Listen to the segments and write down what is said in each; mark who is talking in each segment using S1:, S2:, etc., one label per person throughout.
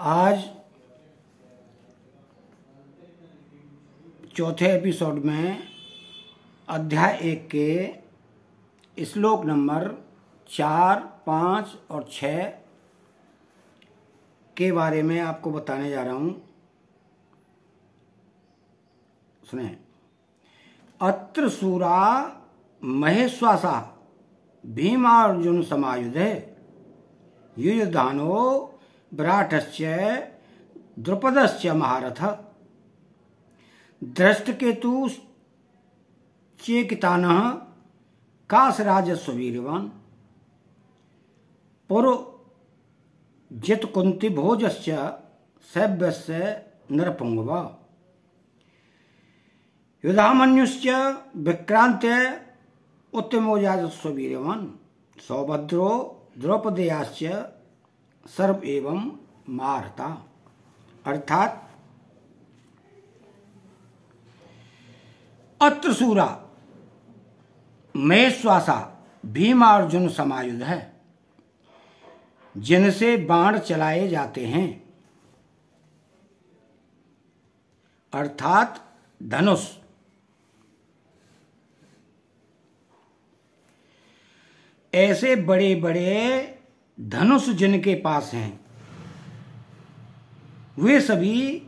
S1: आज चौथे एपिसोड में अध्याय एक के श्लोक नंबर चार, पाँच और छ के बारे में आपको बताने जा रहा हूँ। सुने। अत्र सूरा महेश्वासा भीमार्जुन समायुधे युयुधानो विराटस्य द्रुपदस्य महारथ। दृष्टकेतु चेकितान कासराजस्व वीरवान पुर जित कुंती भोजस्य सैभ्यस्य नरपुंगव। युधामन्युश्च विक्रांत उत्तमोजाजस्व वीरवान सौभद्रो द्रौपदेयाश्च सर्व एवं मारता। अर्थात अत्र सूरा महेश्वासा भीमार्जुन समायुध है, जिनसे बाण चलाए जाते हैं। अर्थात धनुष। ऐसे बड़े बड़े धनुष जिनके पास हैं, वे सभी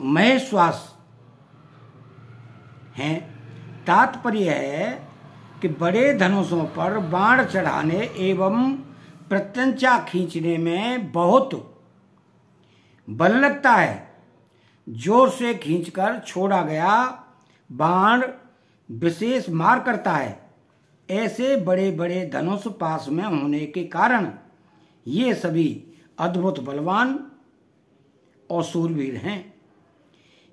S1: महेश्वास हैं। तात्पर्य है कि बड़े धनुषों पर बाण चढ़ाने एवं प्रत्यंचा खींचने में बहुत बल लगता है। ज़ोर से खींचकर छोड़ा गया बाण विशेष मार करता है। ऐसे बड़े बड़े धनुष पास में होने के कारण ये सभी अद्भुत बलवान और सूरवीर हैं।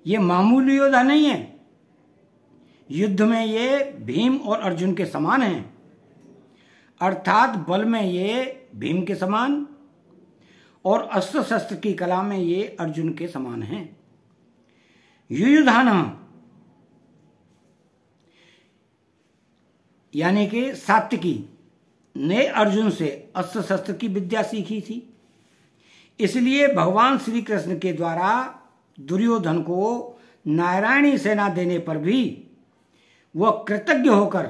S1: ये मामूली योद्धा नहीं है। युद्ध में ये भीम और अर्जुन के समान हैं। अर्थात बल में ये भीम के समान और अस्त्र शस्त्र की कला में ये अर्जुन के समान हैं। युयुधान यानी कि सात्विकी ने अर्जुन से अस्त्र शस्त्र की विद्या सीखी थी। इसलिए भगवान श्री कृष्ण के द्वारा दुर्योधन को नारायणी सेना देने पर भी वह कृतज्ञ होकर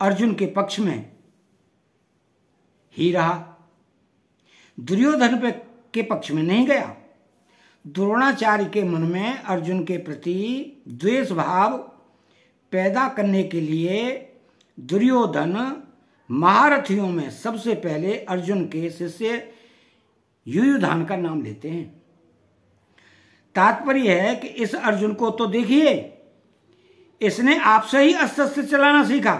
S1: अर्जुन के पक्ष में ही रहा। दुर्योधन पे के पक्ष में नहीं गया। द्रोणाचार्य के मन में अर्जुन के प्रति द्वेष भाव पैदा करने के लिए दुर्योधन महारथियों में सबसे पहले अर्जुन के शिष्य युयुधान का नाम लेते हैं। तात्पर्य है कि इस अर्जुन को तो देखिए, इसने आपसे ही अस्त्र चलाना सीखा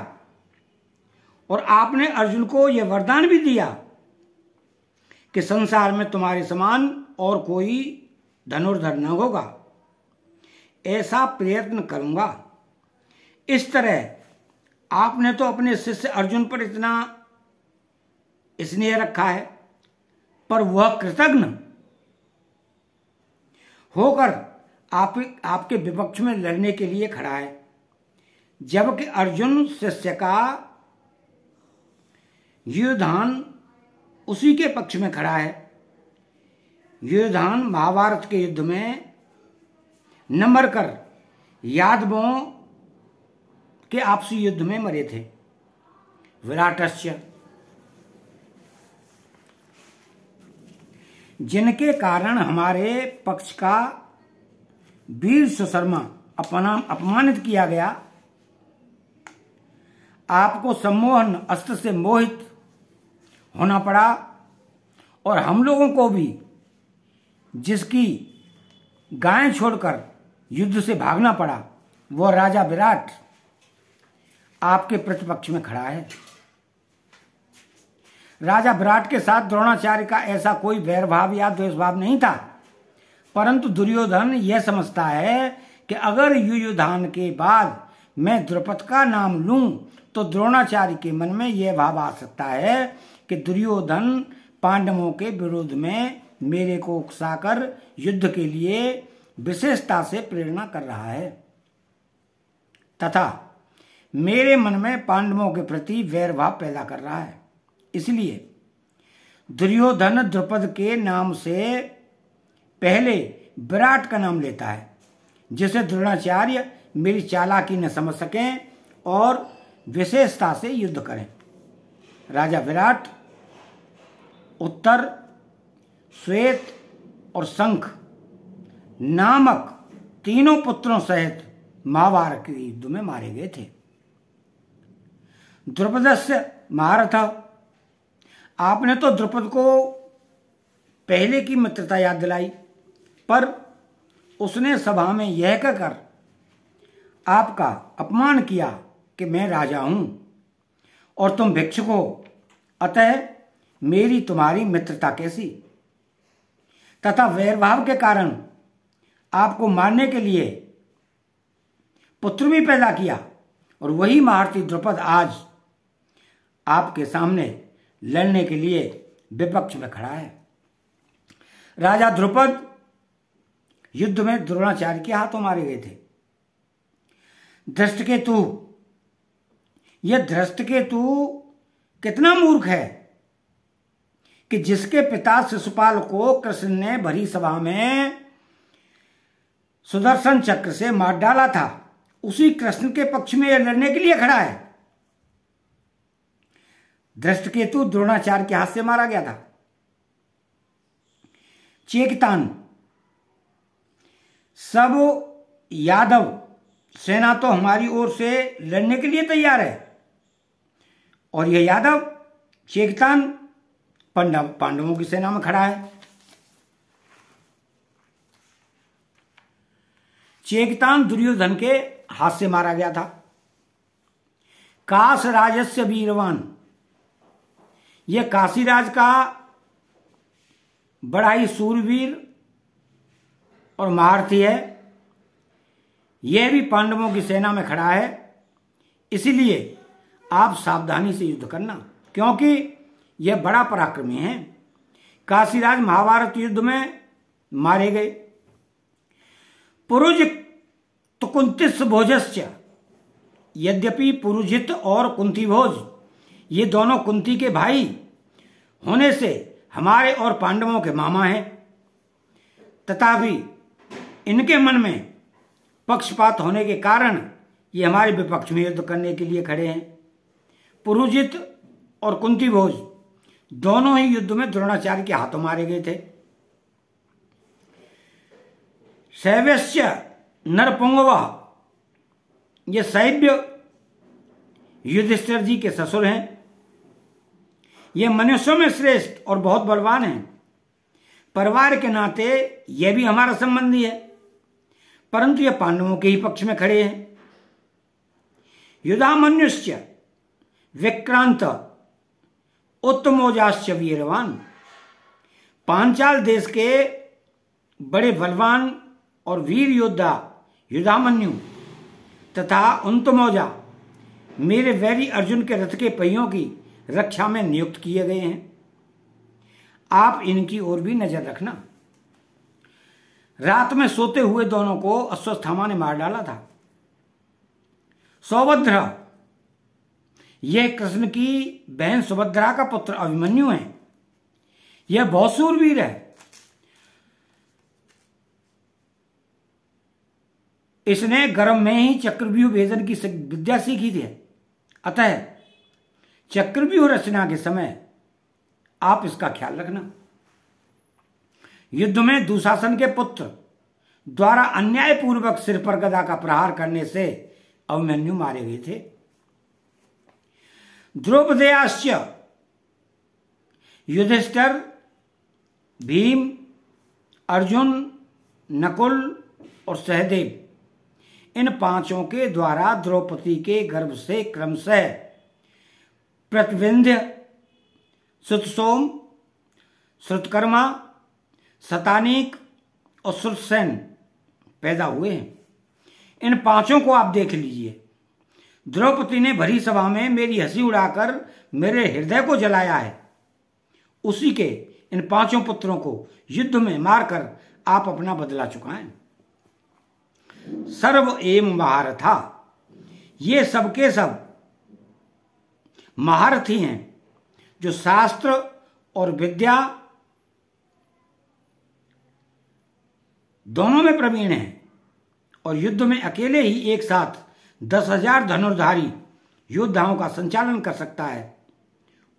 S1: और आपने अर्जुन को यह वरदान भी दिया कि संसार में तुम्हारे समान और कोई धनुर्धर न होगा। ऐसा प्रयत्न करूँगा। इस तरह आपने तो अपने शिष्य अर्जुन पर इतना स्नेह रखा है, पर वह कृतज्ञ होकर आप, आपके विपक्ष में लड़ने के लिए खड़ा है। जबकि अर्जुन शिष्य का युधान उसी के पक्ष में खड़ा है। युधान महाभारत के युद्ध में न मरकर यादवों के आपसी युद्ध में मरे थे। विराटस्य। जिनके कारण हमारे पक्ष का वीर सुशर्मा अपना अपमानित किया गया, आपको सम्मोहन अस्त्र से मोहित होना पड़ा और हम लोगों को भी, जिसकी गाय छोड़कर युद्ध से भागना पड़ा वह राजा विराट आपके प्रतिपक्ष में खड़ा है। राजा विराट के साथ द्रोणाचार्य का ऐसा कोई वैरभाव या द्वेषभाव नहीं था। परंतु दुर्योधन यह समझता है कि अगर युयुधान के बाद मैं द्रुपद का नाम लूँ तो द्रोणाचार्य के मन में यह भाव आ सकता है कि दुर्योधन पांडवों के विरोध में मेरे को उकसाकर युद्ध के लिए विशेषता से प्रेरणा कर रहा है। तथा मेरे मन में पांडवों के प्रति वैर भाव पैदा कर रहा है। इसलिए दुर्योधन द्रुपद के नाम से पहले विराट का नाम लेता है, जिसे द्रोणाचार्य मेरी चालाकी न समझ सकें और विशेषता से युद्ध करें। राजा विराट, उत्तर, श्वेत और शंख नामक तीनों पुत्रों सहित महाभारत के युद्ध में मारे गए थे। द्रुपद से महारथ। आपने तो द्रुपद को पहले की मित्रता याद दिलाई, पर उसने सभा में यह कहकर आपका अपमान किया कि मैं राजा हूँ और तुम भिक्षुक हो। अतः मेरी तुम्हारी मित्रता कैसी? तथा वैरभाव के कारण आपको मारने के लिए पुत्र भी पैदा किया और वही महारथी द्रुपद आज आपके सामने लड़ने के लिए विपक्ष में खड़ा है। राजा द्रुपद युद्ध में द्रोणाचार्य के हाथों मारे गए थे। धृष्टकेतु यह धृष्टकेतु कितना मूर्ख है कि जिसके पिता शिशुपाल को कृष्ण ने भरी सभा में सुदर्शन चक्र से मार डाला था, उसी कृष्ण के पक्ष में यह लड़ने के लिए खड़ा है। दृष्टकेतु द्रोणाचार्य के हाथ से मारा गया था। चेकतान सब यादव सेना तो हमारी ओर से लड़ने के लिए तैयार है। और यह यादव चेकतान पांडव, पांडवों की सेना में खड़ा है। चेकतान दुर्योधन के हाथ से मारा गया था। काश राजस्य वीरवान यह काशीराज का बड़ा ही सूरवीर और महारथी है। यह भी पांडवों की सेना में खड़ा है। इसीलिए आप सावधानी से युद्ध करना, क्योंकि यह बड़ा पराक्रमी है। काशीराज महाभारत युद्ध में मारे गए। पुरुज तो कुंतिस भोजस्य, यद्यपि पुरुजित और कुंती भोज ये दोनों कुंती के भाई होने से हमारे और पांडवों के मामा हैं। तथापि इनके मन में पक्षपात होने के कारण ये हमारे विपक्ष में युद्ध करने के लिए खड़े हैं। पुरुजित और कुंती भोज दोनों ही युद्ध में द्रोणाचार्य के हाथों मारे गए थे। शैव्य नरपुंगव, ये शैव्य युधिष्ठिर जी के ससुर हैं। ये मनुष्यों में श्रेष्ठ और बहुत बलवान है। परिवार के नाते यह भी हमारा संबंधी है। परंतु यह पांडवों के ही पक्ष में खड़े हैं। युधामन्युश्च विक्रांत उत्तमोजाश्च वीरवान। पांचाल देश के बड़े बलवान और वीर योद्धा युधामन्यु तथा उन्तमोजा, मेरे वैरी अर्जुन के रथ के पहियों की रक्षा में नियुक्त किए गए हैं। आप इनकी ओर भी नज़र रखना। रात में सोते हुए दोनों को अश्वस्थामा ने मार डाला था। सौभद्र, यह कृष्ण की बहन सुभद्रा का पुत्र अभिमन्यु है। यह बहुत सूरवीर है। इसने गर्भ में ही चक्रव्यूह भेजन की विद्या सीखी थी। अतः चक्रव्यूह रचना के समय, आप इसका ख्याल रखना। युद्ध में दुशासन के पुत्र द्वारा अन्याय पूर्वक सिर पर गदा का प्रहार करने से अभिमन्यु मारे गए थे। द्रौपदयाश्च युधिष्ठर, भीम, अर्जुन, नकुल और सहदेव, इन पाँचों के द्वारा द्रौपदी के गर्भ से क्रमशः प्रतिविंध्य, सुतसोम श्रुतकर्मा सतानिक और श्रुतसेन पैदा हुए हैं। इन पाँचों को आप देख लीजिए। द्रौपदी ने भरी सभा में मेरी हँसी उड़ाकर मेरे हृदय को जलाया है। उसी के इन पाँचों पुत्रों को युद्ध में मारकर आप अपना बदला चुकाएँ। सर्व एम महारथा, ये सबके सब महारथी हैं जो शास्त्र और विद्या दोनों में प्रवीण हैं और युद्ध में अकेले ही एक साथ दस हज़ार धनुर्धारी योद्धाओं का संचालन कर सकता है।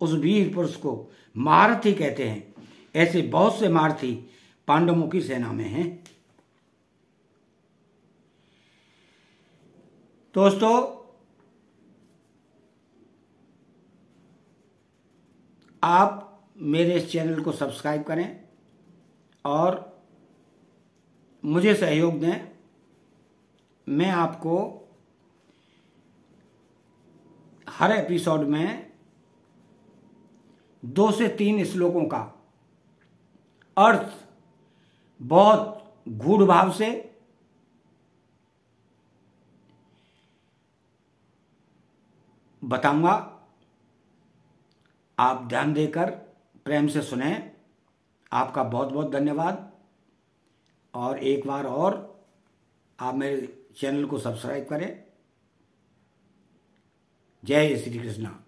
S1: उस वीर पुरुष को महारथी कहते हैं। ऐसे बहुत से महारथी पांडवों की सेना में हैं। दोस्तों आप मेरे इस चैनल को सब्सक्राइब करें और मुझे सहयोग दें। मैं आपको हर एपिसोड में दो से तीन श्लोकों का अर्थ, बहुत गूढ़ भाव से बताऊँगा। आप ध्यान देकर प्रेम से सुने। आपका बहुत बहुत धन्यवाद। और एक बार और आप मेरे चैनल को सब्सक्राइब करें। जय श्री कृष्णा।